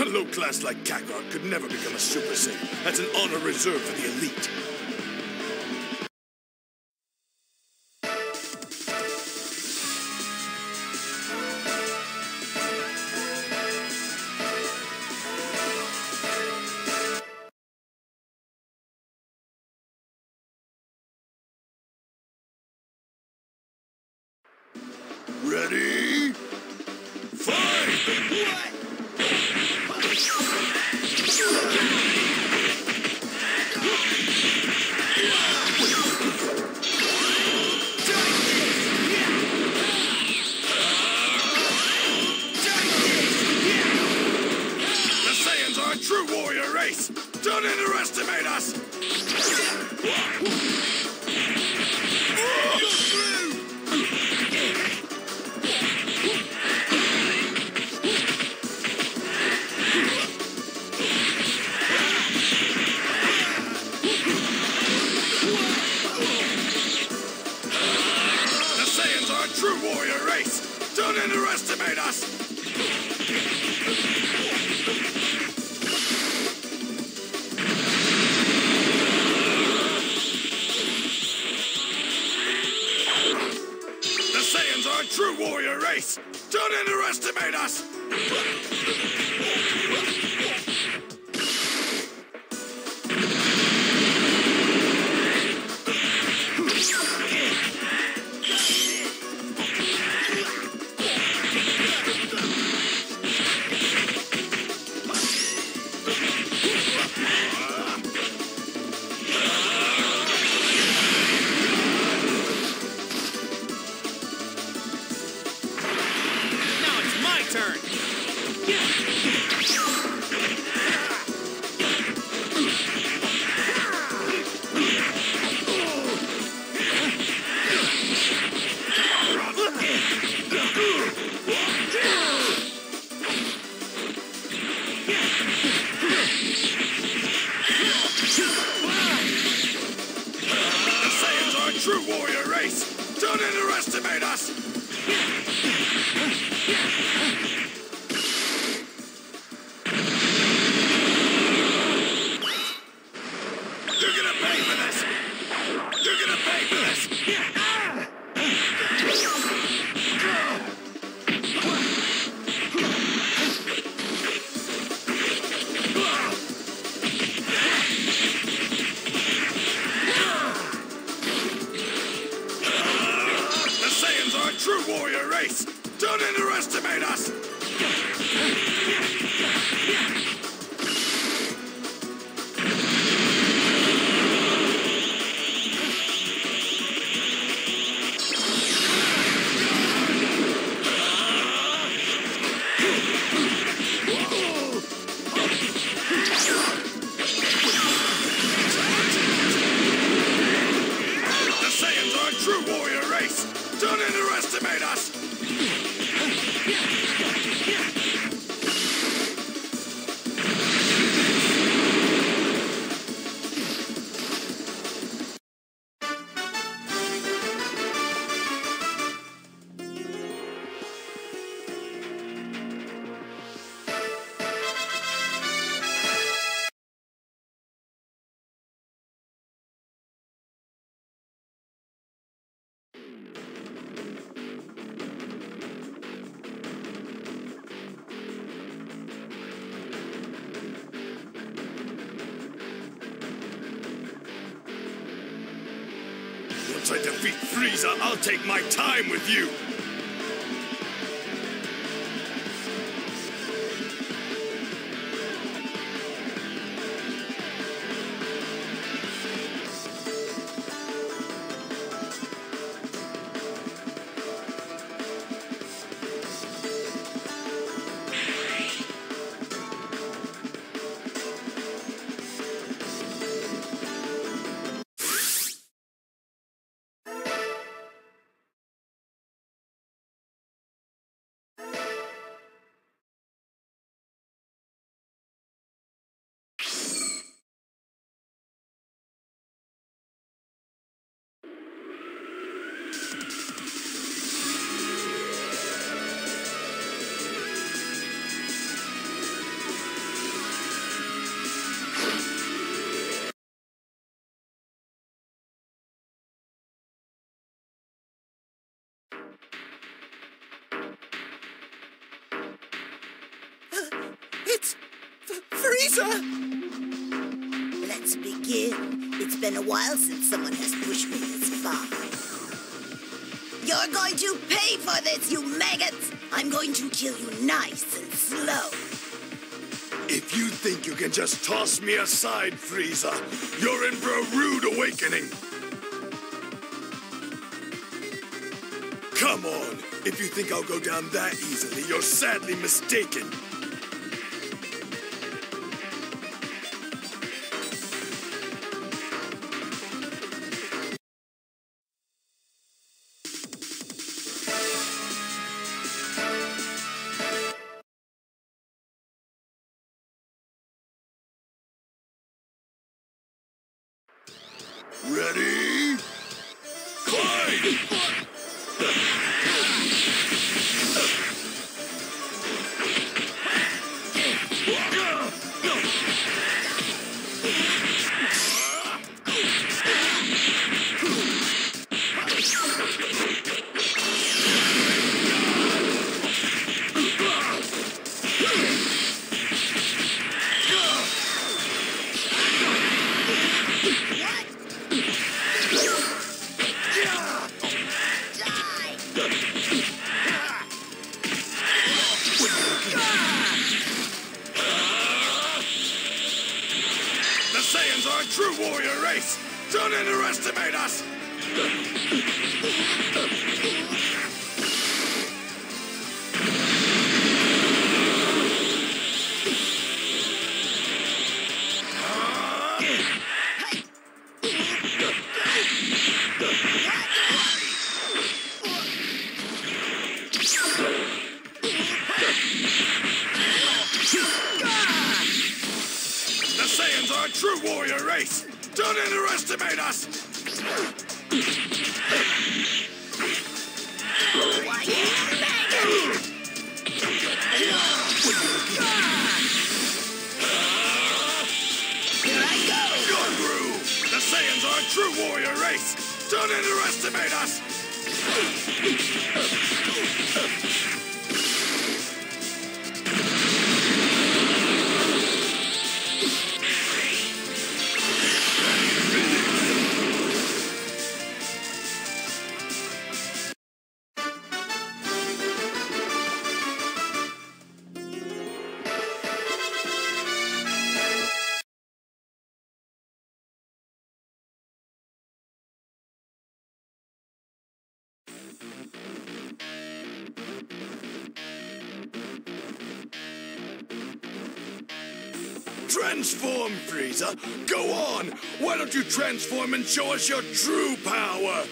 A low class like Kakarot could never become a Super Saiyan. That's an honor reserved for the elite. Pay for this! You're gonna pay for this! Underestimate us! I'll take my time with you! Frieza? Let's begin. It's been a while since someone has pushed me this far. You're going to pay for this, you maggots! I'm going to kill you nice and slow. If you think you can just toss me aside, Frieza, you're in for a rude awakening. Come on. If you think I'll go down that easily, you're sadly mistaken. A true warrior race! Don't underestimate us! Underestimate us! Here I go! The Saiyans are a true warrior race! Don't underestimate us! Go on! Why don't you transform and show us your true power?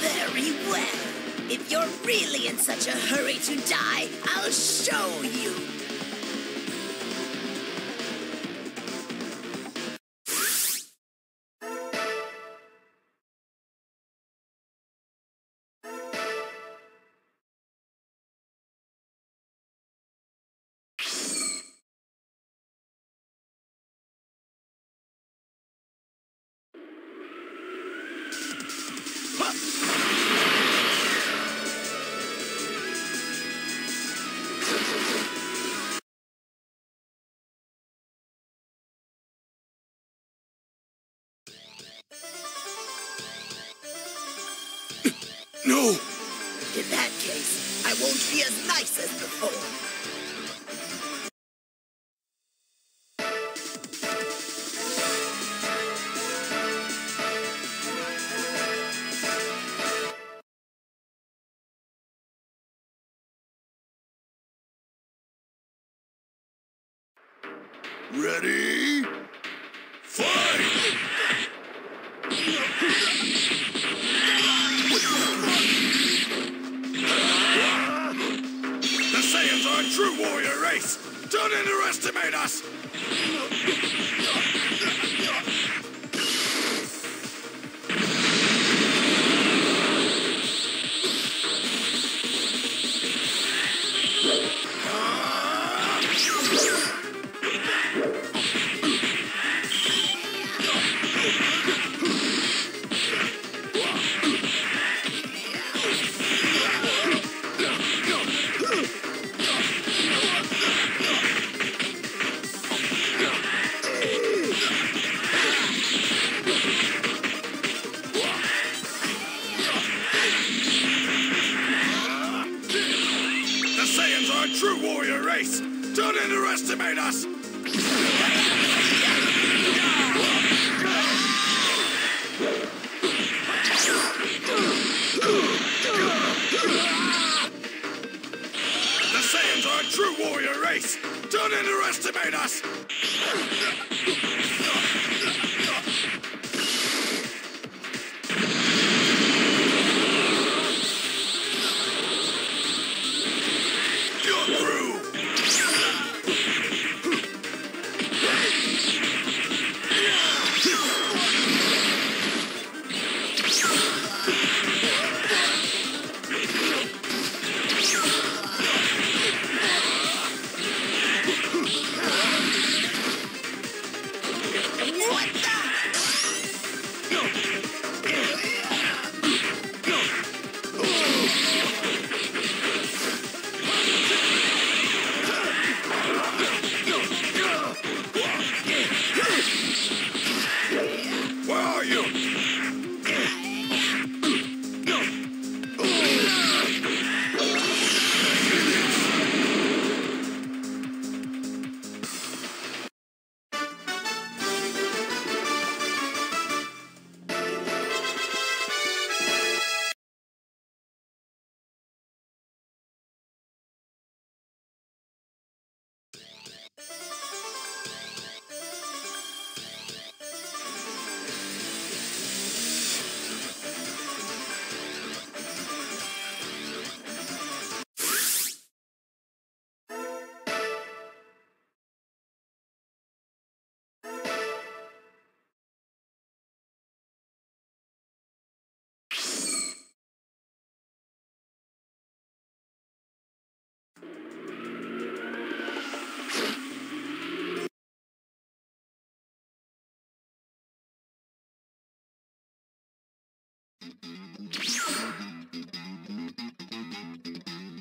Very well. If you're really in such a hurry to die, I'll show you. No! In that case, I won't be as nice as before.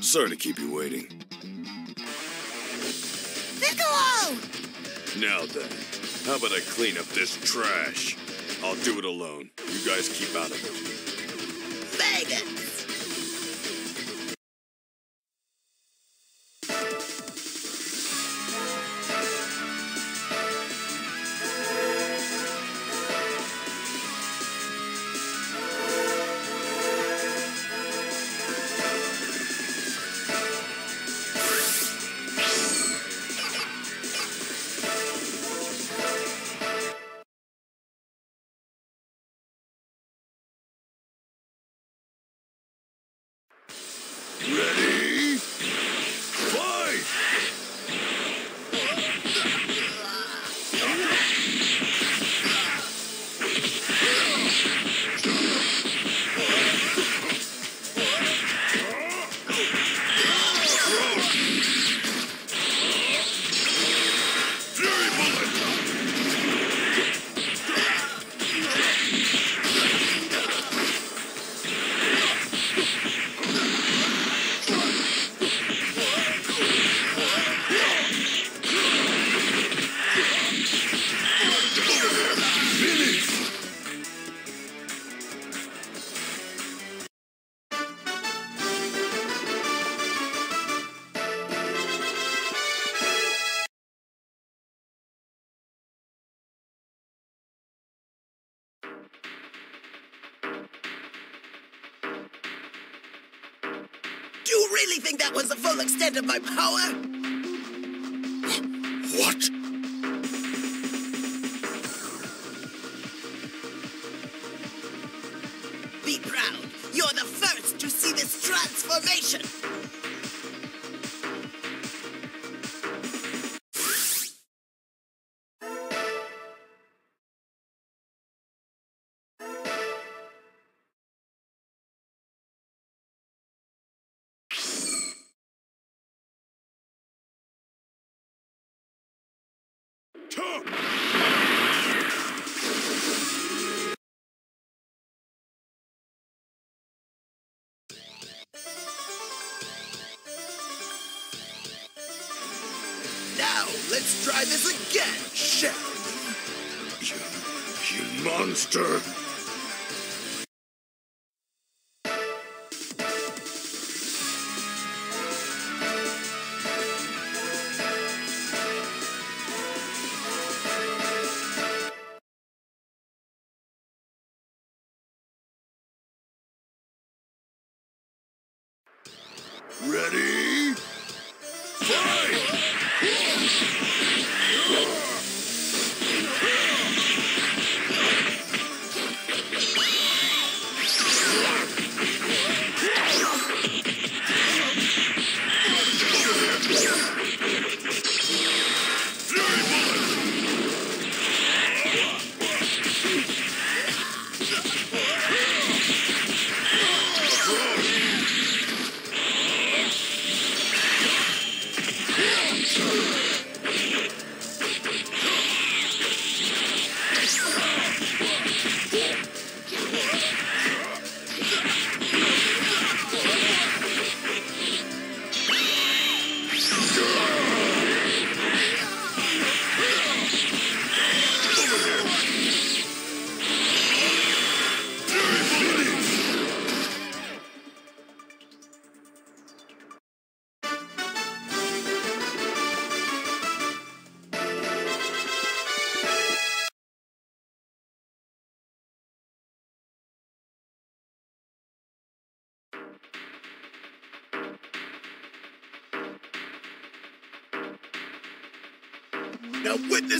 Sorry to keep you waiting. Piccolo! Now then, how about I clean up this trash? I'll do it alone. You guys keep out of it. Vegas! Think that was the full extent of my power? What? Be proud. You're the first to see this transformation. Now, let's try this again, shall we? You, you monster!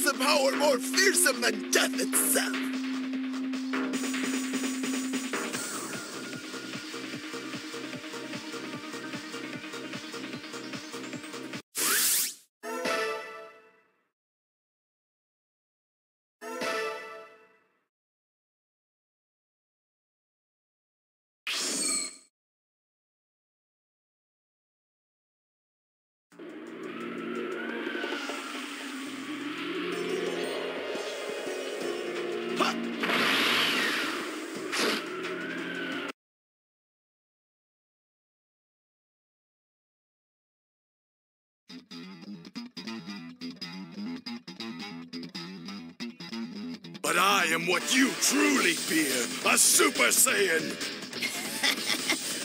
A power more fearsome than death itself. But I am what you truly fear a Super Saiyan!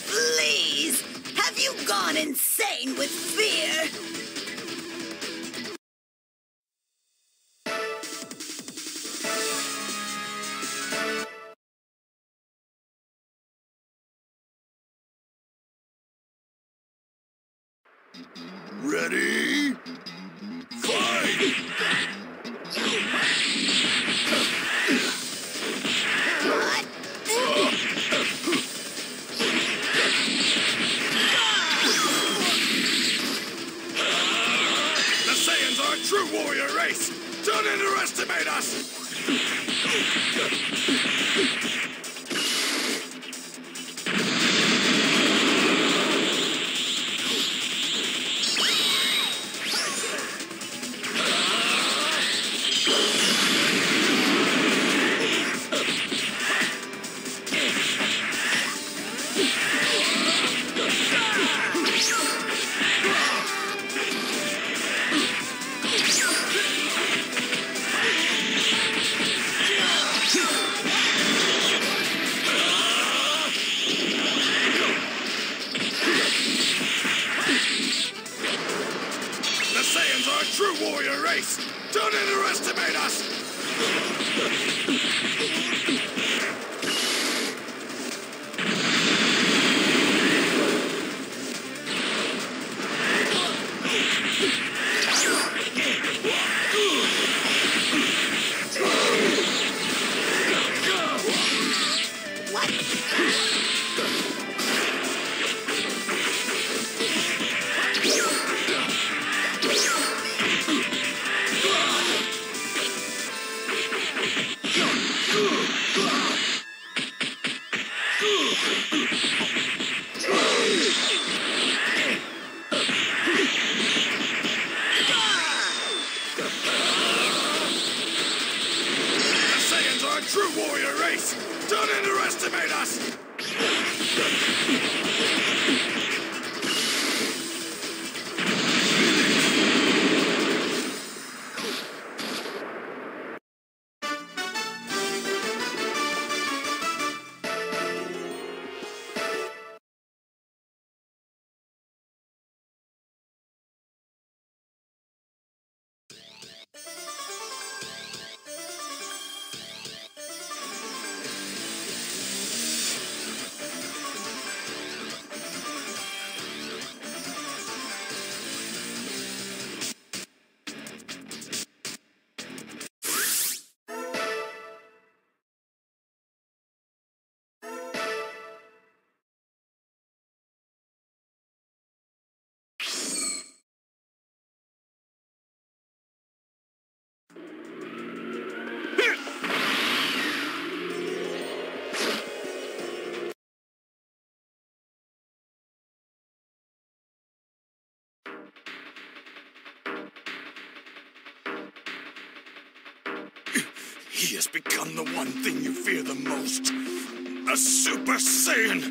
Please! Have you gone insane with fear? Ready? Fight! Don't underestimate us! Underestimate us! He has become the one thing you fear the most. A Super Saiyan!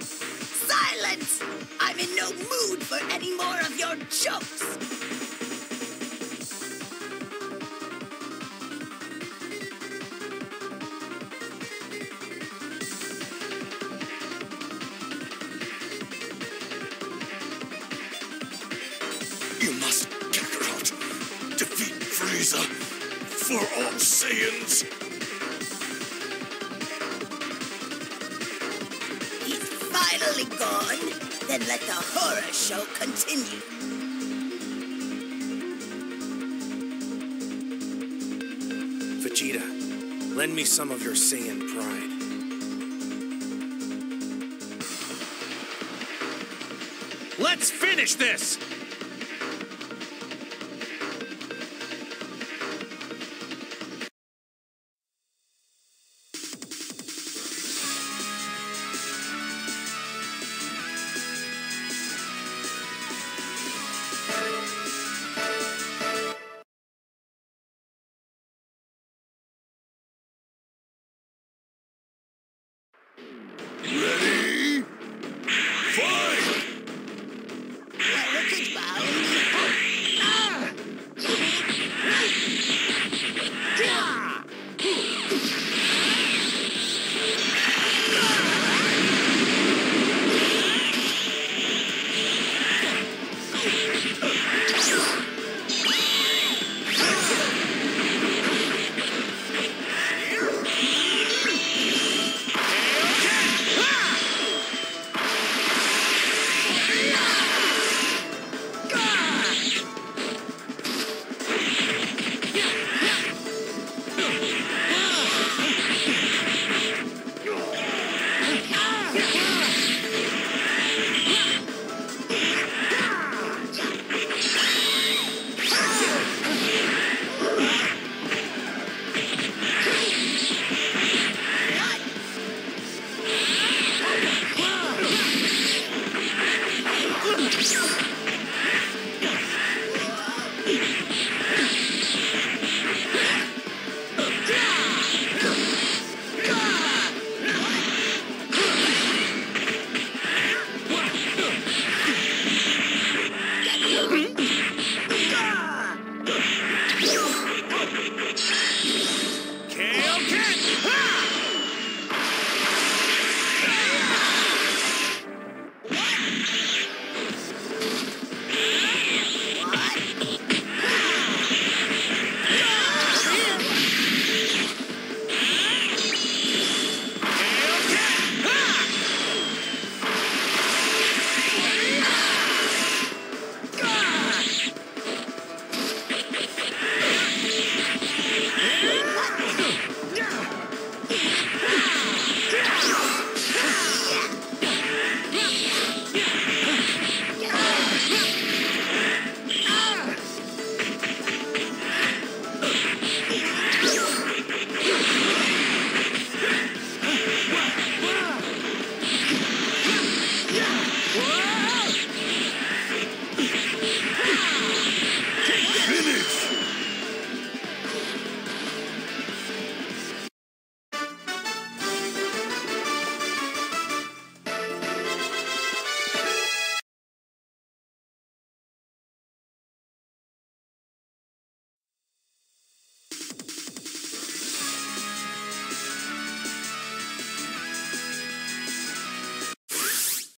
Silence! I'm in no mood for any more of your jokes. Lend me some of your Saiyan pride. Let's finish this!